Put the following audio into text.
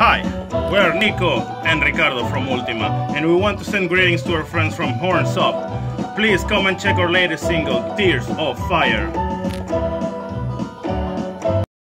Hi, we're Niko and Ricardo from Ulthimia, and we want to send greetings to our friends from Horns Up. Please come and check our latest single, Tears of Fire.